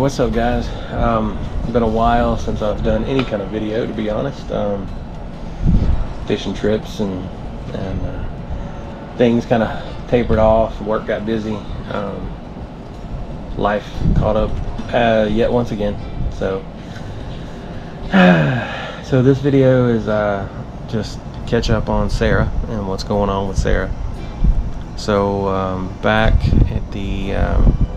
what's up guys? Um, it's been a while since I've done any kind of video to be honest. Um, fishing trips and, and uh, things kind of tapered off, work got busy, um, life caught up uh, yet once again. So, so this video is uh, just catch up on Sarah and what's going on with Sarah. So um, back at the um,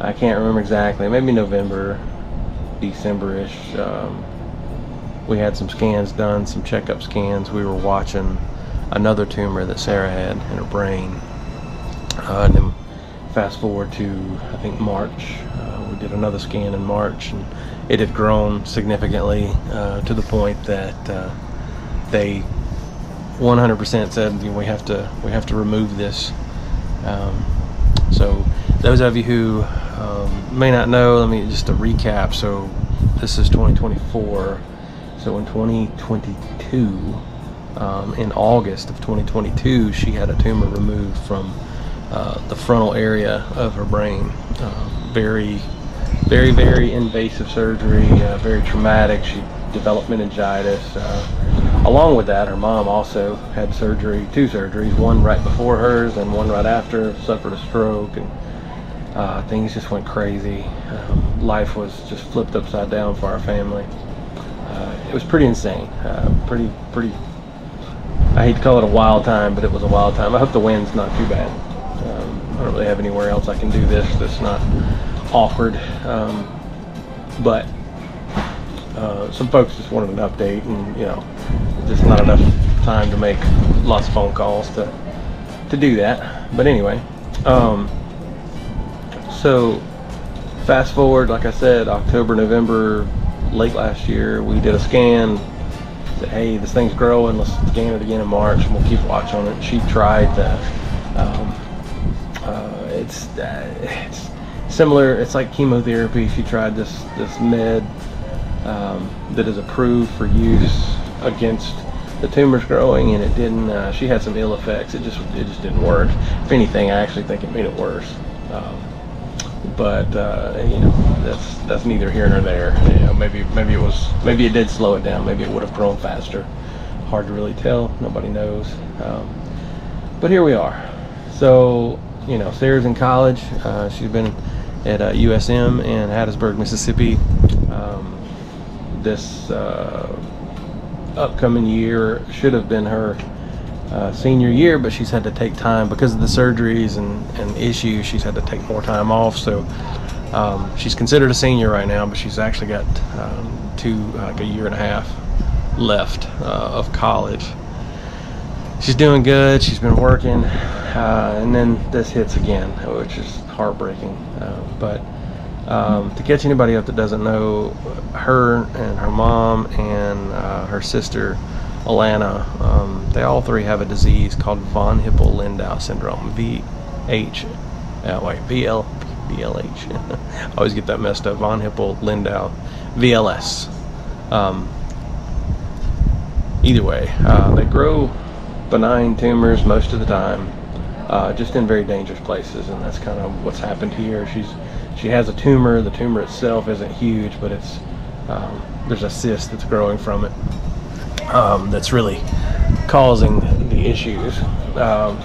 I can't remember exactly, maybe November, December-ish. Um, we had some scans done, some checkup scans. We were watching another tumor that Sarah had in her brain. Uh, and then fast forward to, I think, March. Uh, we did another scan in March, and it had grown significantly uh, to the point that uh, they 100% said we have to we have to remove this. Um, so those of you who um, may not know, let me just a recap. So this is 2024. So in 2022, um, in August of 2022, she had a tumor removed from uh, the frontal area of her brain. Uh, very, very, very invasive surgery. Uh, very traumatic. She developed meningitis. Uh, along with that, her mom also had surgery, two surgeries, one right before hers and one right after. Suffered a stroke and uh, things just went crazy. Um, life was just flipped upside down for our family. Uh, it was pretty insane. Uh, pretty, pretty. I hate to call it a wild time, but it was a wild time. I hope the wind's not too bad. Um, I don't really have anywhere else I can do this that's not awkward. Um, but uh, some folks just wanted an update, and you know, just not enough time to make lots of phone calls to to do that. But anyway. So fast forward, like I said, October, November, late last year, we did a scan. Said, hey, this thing's growing. Let's scan it again in March, and we'll keep watch on it. She tried the. Um, uh, it's uh, it's similar. It's like chemotherapy. She tried this this med um, that is approved for use against the tumors growing, and it didn't. Uh, she had some ill effects. It just it just didn't work. If anything, I actually think it made it worse. Um, but uh, you know that's that's neither here nor there. You know, maybe maybe it was maybe it did slow it down. Maybe it would have grown faster. Hard to really tell. Nobody knows. Um, but here we are. So you know, Sarah's in college. Uh, she's been at uh, USM in Hattiesburg, Mississippi. Um, this uh, upcoming year should have been her uh, senior year, but she's had to take time because of the surgeries and, and issues. She's had to take more time off, so um, she's considered a senior right now, but she's actually got um, two, like a year and a half left uh, of college. She's doing good. She's been working, uh, and then this hits again, which is heartbreaking. Uh, but um, to catch anybody up that doesn't know, her and her mom and uh, her sister Alana, um, they all three have a disease called von Hippel-Lindau syndrome. VH, uh, wait, VL, VLH. I always get that messed up. Von Hippel-Lindau, VLS. Um, either way, uh, they grow benign tumors most of the time, uh, just in very dangerous places, and that's kind of what's happened here. She's she has a tumor. The tumor itself isn't huge, but it's um, there's a cyst that's growing from it um, that's really causing the issues. Um,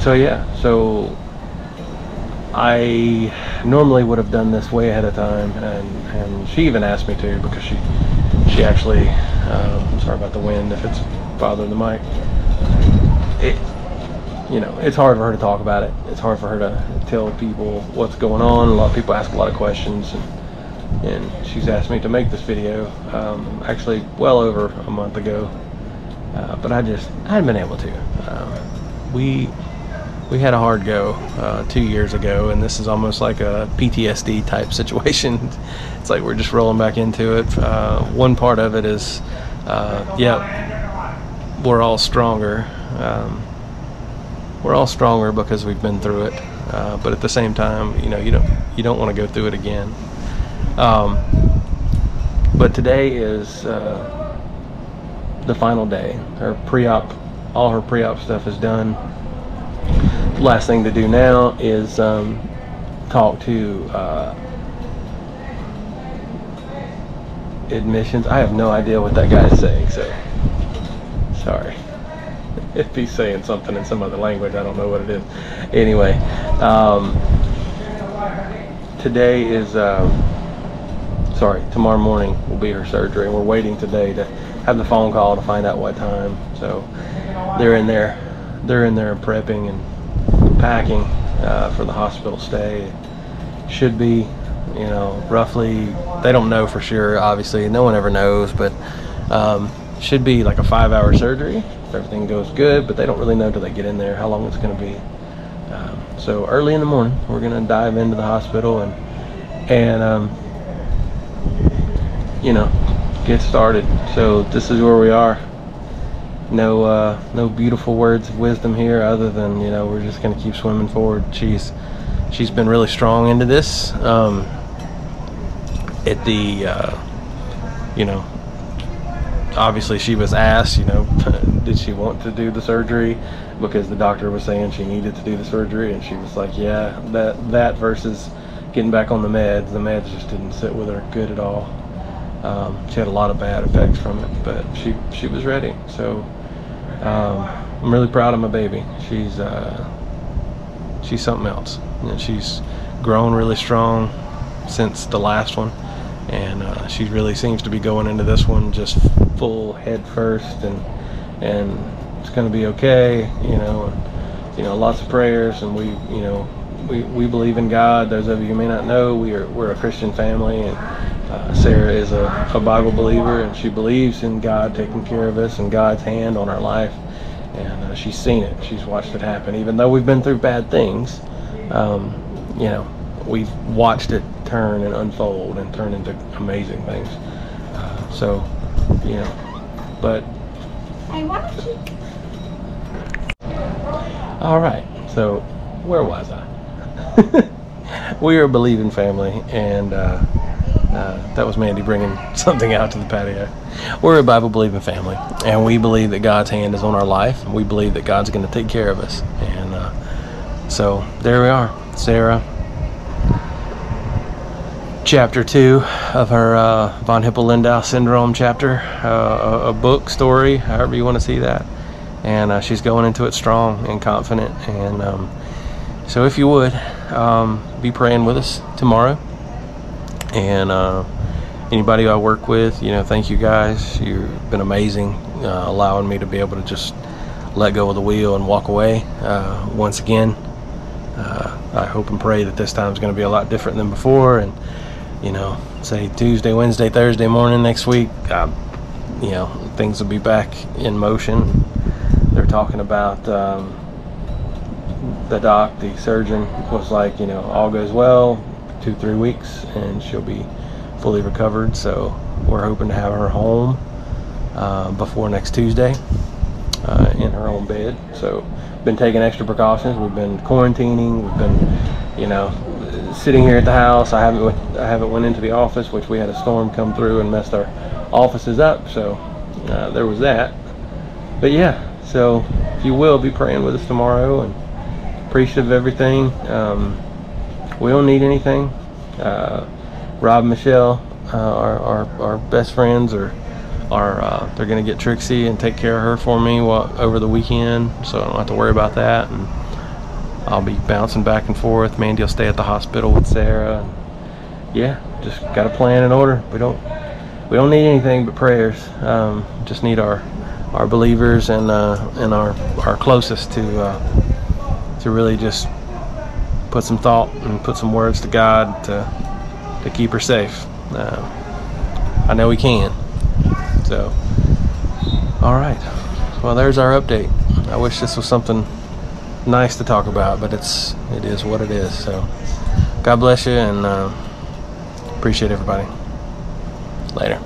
so yeah, so I normally would have done this way ahead of time, and, and she even asked me to because she she actually um, sorry about the wind if it's bothering the mic. It you know it's hard for her to talk about it. It's hard for her to tell people what's going on. A lot of people ask a lot of questions. And, and she's asked me to make this video um, actually well over a month ago. Uh, but I just I hadn't been able to. Um, we we had a hard go uh, two years ago and this is almost like a PTSD type situation. It's like we're just rolling back into it. Uh, one part of it is uh, yeah we're all stronger. Um, we're all stronger because we've been through it. Uh, but at the same time you know you don't you don't want to go through it again um, but today is uh, the final day. Her pre-op, all her pre-op stuff is done. The last thing to do now is um, talk to uh, admissions. I have no idea what that guy is saying, so sorry if he's saying something in some other language. I don't know what it is. Anyway, um, today is. Um, sorry, tomorrow morning will be her surgery, we're waiting today to have the phone call to find out what time. So they're in there, they're in there prepping and packing uh, for the hospital stay. Should be you know, roughly, they don't know for sure, obviously. No one ever knows, but um, should be like a five hour surgery if everything goes good, but they don't really know until they get in there how long it's going to be. Um, so early in the morning, we're going to dive into the hospital and, and um, you know, get started. So this is where we are. No, uh, no beautiful words of wisdom here, other than you know we're just gonna keep swimming forward. She's, she's been really strong into this. Um, at the, uh, you know, obviously she was asked, you know, did she want to do the surgery because the doctor was saying she needed to do the surgery, and she was like, yeah, that that versus getting back on the meds. The meds just didn't sit with her good at all. Um, she had a lot of bad effects from it, but she she was ready. So um, I'm really proud of my baby. She's uh, she's something else, she's grown really strong since the last one. And uh, she really seems to be going into this one just full head first and and it's going to be okay you know and, you know lots of prayers. And we you know we, we believe in God. Those of you who may not know we are we're a Christian family. And uh, Sarah is a, a Bible believer and she believes in God taking care of us and God's hand on our life and uh, she's seen it she's watched it happen even though we've been through bad things um, you know we've watched it turn and unfold and turn into amazing things. Uh, so, you know, but. All right, so where was I? we are a believing family, and uh, that was Mandy bringing something out to the patio. We're a Bible believing family, and we believe that God's hand is on our life, and we believe that God's going to take care of us. And uh, so there we are. Sarah chapter two of her uh, von Hippel-Lindau syndrome chapter, uh, a, a, book story, however you want to see that. And uh, she's going into it strong and confident. And um, so, if you would, um, be praying with us tomorrow. And uh, anybody I work with, you know, thank you guys. You've been amazing, uh, allowing me to be able to just let go of the wheel and walk away uh, once again. I hope and pray that this time is going to be a lot different than before. And you know, say Tuesday, Wednesday, Thursday morning next week, uh, you know, things will be back in motion. They're talking about um, the doc, the surgeon was like, you know, all goes well, two, three weeks, and she'll be fully recovered. So we're hoping to have her home uh, before next Tuesday uh, in her own bed. So been taking extra precautions. We've been quarantining. We've been, you know, sitting here at the house. I haven't I haven't went into the office, which we had a storm come through and messed our offices up. So uh, there was that. But yeah, so if you will, be praying with us tomorrow and appreciative of everything. Um, we don't need anything. Uh, Rob and Michelle, uh, our, best friends, are are uh, they're gonna get Trixie and take care of her for me while, over the weekend, so I don't have to worry about that. And I'll be bouncing back and forth. Mandy will stay at the hospital with Sarah. yeah, just got a plan in order. We don't we don't need anything but prayers. Um, just need our our believers and uh, and our our closest to uh, to really just put some thought and put some words to God to to keep her safe. Uh, I know we can. So, all right. Well, there's our update. I wish this was something nice to talk about, but it's it is what it is. So, God bless you, and uh, appreciate everybody. Later.